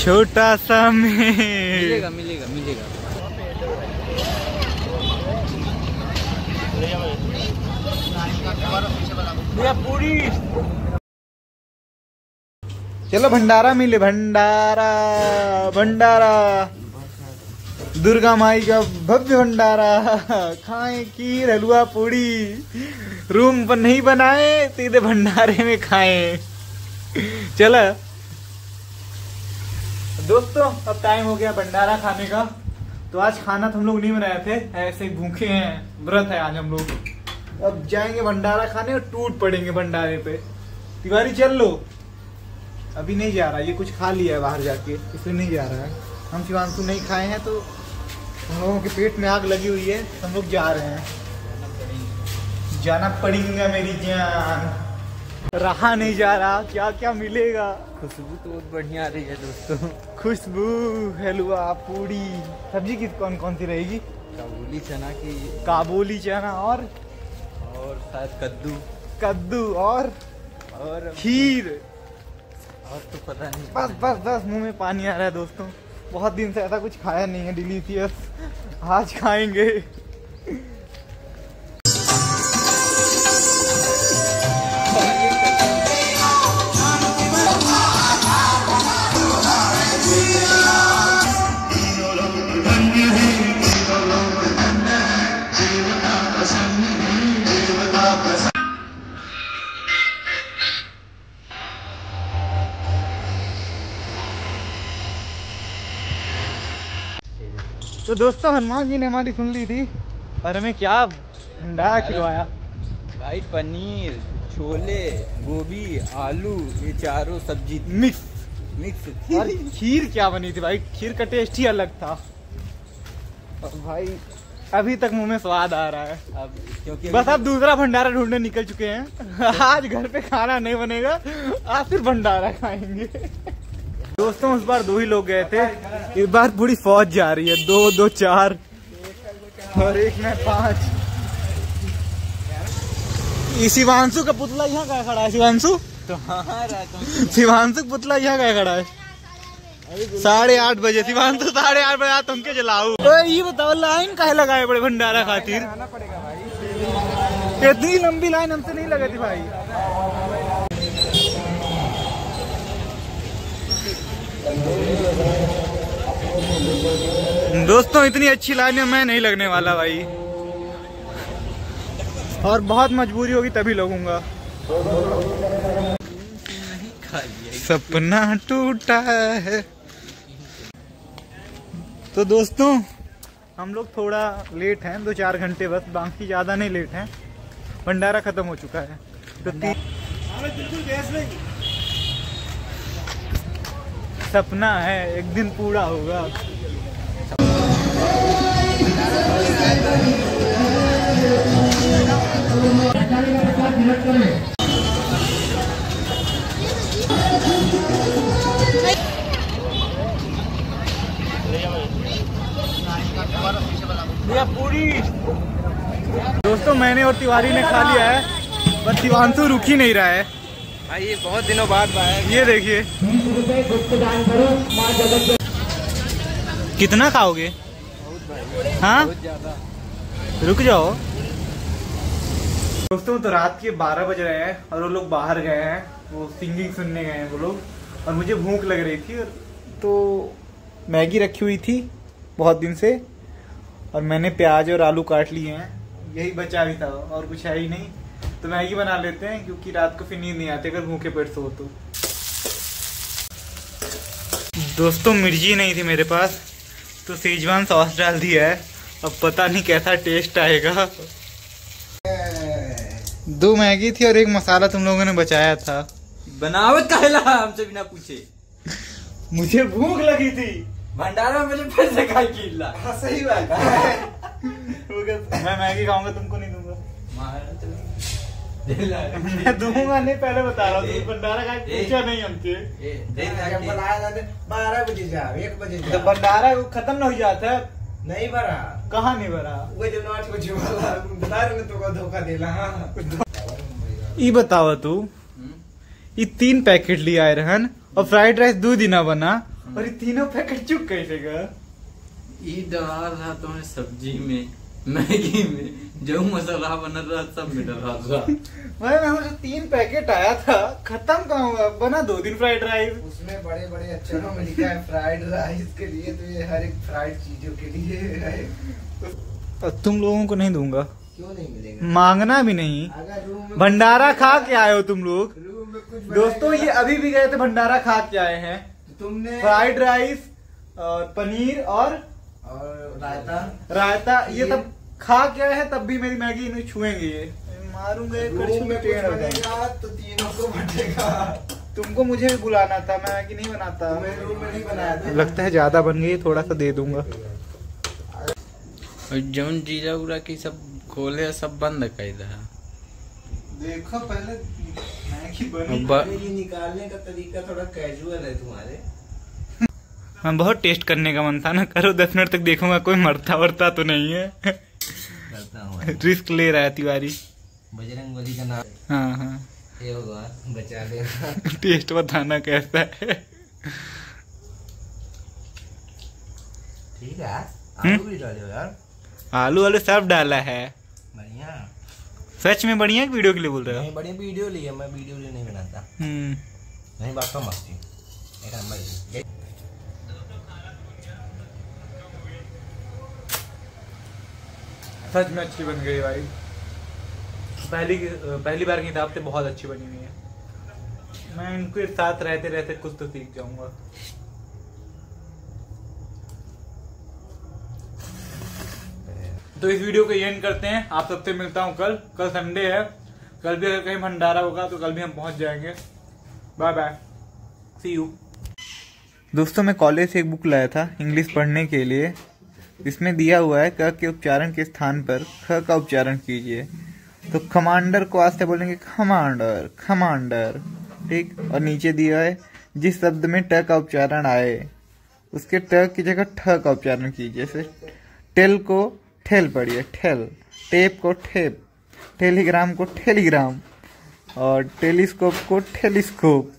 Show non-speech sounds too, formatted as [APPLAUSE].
छोटा सा में मिलेगा मिलेगा। मिलेगा पूरी। चलो भंडारा मिले भंडारा भंडारा। दुर्गा माई का भव्य भंडारा। खाए की हलवा पूड़ी। रूम पर नहीं बनाए सीधे भंडारे में खाए। चलो। दोस्तों, अब टाइम हो गया भंडारा खाने का। तो आज खाना तो हम लोग नहीं बनाए थे, ऐसे भूखे हैं, व्रत है आज हम लोग। अब जाएँगे भंडारा खाने और टूट पड़ेंगे भंडारे पे। तिवारी, चल लो। अभी नहीं जा रहा, ये कुछ खा लिया है बाहर जाके, इसलिए नहीं जा रहा है। हम शिवांशु नहीं खाए हैं तो हम लोगों के पेट में आग लगी हुई है, हम लोग जा रहे हैं। जाना पड़ेगा मेरी जान। रहा नहीं जा रहा क्या क्या मिलेगा? खुशबू तो बहुत बढ़िया आ रही है दोस्तों। खुशबू हलवा पूड़ी। सब्ज़ी किस कौन कौन सी रहेगी? काबुली चना की। काबुली चना और? और शायद कद्दू। कद्दू और? और खीर। और तो पता नहीं। बस बस बस मुँह में पानी आ रहा है दोस्तों। बहुत दिन से ऐसा कुछ खाया नहीं है डिलीशियस आज खाएँगे। तो दोस्तों हनुमान जी ने हमारी सुन ली थी और हमें क्या भंडारा खिलवाया? भाई पनीर छोले गोभी आलू ये चारों सब्ज़ी मिक्स मिक्स। और खीर क्या बनी थी भाई? खीर का टेस्ट ही अलग था। और भाई अभी तक मुँह में स्वाद आ रहा है। अब क्योंकि बस अब दूसरा भंडारा ढूँढने निकल चुके हैं। [LAUGHS] आज घर पे खाना नहीं बनेगा आज सिर्फ़ भंडारा खाएँगे। दोस्तों उस बार दो ही लोग गए थे। इस बार पूरी फौज जा रही है। दो दो चार। और एक में पाँच। ये शिवांशु का पुतला यहाँ का खड़ा है शिवानशु का पुतला यहाँ का खड़ा है? साढ़े आठ बजे शिवानशु साढ़े आठ बजे तुमके जलाऊ। तो ये बताओ लाइन काहे लगाए बड़े भंडारा खातिर? इतनी लंबी लाइन हमसे नहीं लगी थी भाई। दोस्तों इतनी अच्छी लाइन में मैं नहीं लगने वाला भाई। और बहुत मजबूरी होगी तभी लगूँगा। सपना टूटा है। तो दोस्तों हम लोग थोड़ा लेट हैं दो चार घंटे बस बाकी ज़्यादा नहीं लेट हैं। भंडारा खत्म हो चुका है। तो. सपना है एक दिन पूरा होगा। दोस्तों मैंने और तिवारी ने खा लिया है पर शिवांशु रुक ही नहीं रहा है। भाई ये बहुत दिनों बाद आया ये देखिए। कितना खाओगे? हाँ? रुक जाओ। दोस्तों तो रात के 12 बज रहे हैं और वो लोग बाहर गए हैं। वो सिंगिंग सुनने गए हैं वो लोग। और मुझे भूख लग रही थी और तो मैगी रखी हुई थी बहुत दिन से। और मैंने प्याज और आलू काट लिए हैं। यही बचा भी था और कुछ है ही नहीं। तो मैगी बना लेते हैं क्योंकि रात को फिर नींद नहीं आती अगर भूखे पेट सो तो। दोस्तों मिर्ची नहीं थी मेरे पास। तो सेजवान सॉस डाल दिया है। अब पता नहीं कैसा टेस्ट आएगा। दो मैगी थी और एक मसाला तुम लोगों ने बचाया था। बनावट कहला हमसे बिना पूछे। मुझे भूख लगी थी। भंडारा में मुझे फिर से खाई किला सही बात [LAUGHS] मैं मैगी खाऊँगा तुमको नहीं दूँगा। मैं दूँगा नहीं पहले बता रहा हूँ भंडारा के पूछा नहीं हमसे। ए, बारह बजे जाओ एक बजे तो भंडारा खत्म न हो जाता है? नहीं भरा। कहाँ नहीं भरा? वो जो आठ बजे वाला बता रहे तो धोखा देला हाँ ये बताओ तू। ये तीन पैकेट लिया है रहन और फ्राइड राइस दो दिन बना और ये तीनों पैकेट चुप कैसे गए? ई डला रहा तो सब्ज़ी में। मैगी में जो मसाला बन रहा सब में डला रहा भाई मैं जो तीन पैकेट आया था खत्म कहाँ हुआ? बना दो दिन फ्राइड राइस उसमें बड़े बड़े अक्षरों में लिखा है फ्राइड राइस के लिए तो ये हर एक फ्राइड चीज़ों के लिए है। तुम लोगों को नहीं दूँगा। क्यों नहीं मिलेगा? मांगना भी नहीं। भंडारा खा के आए हो तुम लोग। दोस्तों ये अभी भी गए थे भंडारा खा के आए हैं। तुमने फ्राइड राइस और पनीर और और रायता? रायता ये सब खा के आए हैं? तब भी मेरी मैगी इन्हें छुएँगे। ये मारूँगा एक में में हो जाएँगे बनेगा तो तीनों को बटेगा तुमको मुझे भी बुलाना था मैं मैगी नहीं बनाता। तुम्हें रूम में नहीं बनाया था। लगता है ज़्यादा बन गई थोड़ा सा दे दूँगा। और जौन जीरा उरा की सब खोले सब बंद कर रहा देखो पहले मैगी बनी ये निकालने का तरीका थोड़ा कैजुअल है तुम्हारे। मैं बहुत टेस्ट करने का मन था ना। करो दस मिनट तक देखूँगा कोई मरता वरता तो नहीं है। रिस्क ले रहा है तिवारी। बजरंग बली का नाम। हाँ हाँ। हे भगवान बचा लेना टेस्ट बताना कैसा है? ठीक है। हम्म? आलू भी डाले यार। आलू वालू सब डाला है। बढ़िया। सच में बढ़िया वीडियो के लिए बोल रहे हो? नहीं बढ़िया वीडियो ली है मैं वीडियो लिए नहीं बनाता। हम्म। नहीं बात तो मस्ती ये- सच में अच्छी बन गई भाई। पहली पहली बार की किताब से बहुत अच्छी बनी हुई है। मैं इनके साथ रहते रहते कुछ तो सीख जाऊँगा। तो इस वीडियो को एंड करते हैं। आप सबसे मिलता हूँ कल। कल संडे है। कल भी अगर कहीं भंडारा होगा तो कल भी हम पहुँच जाएँगे। बाय बाय सी यू दोस्तों मैं कॉलेज से एक बुक लाया था इंग्लिश पढ़ने के लिए। इसमें दिया हुआ है क के उच्चारण के स्थान पर, ख का उच्चारण कीजिए। तो कमांडर को से बोलेंगे कमांडर कमांडर, ठीक? और नीचे दिया है, जिस शब्द में ट का उच्चारण आए, उसके ट की जगह ठ का उच्चारण कीजिए। जैसे टेल को ठेल पढ़िए, ठेल। टेप को ठेप, टेलीग्राम को टेलीग्राम, और टेलीस्कोप को टेलीस्कोप।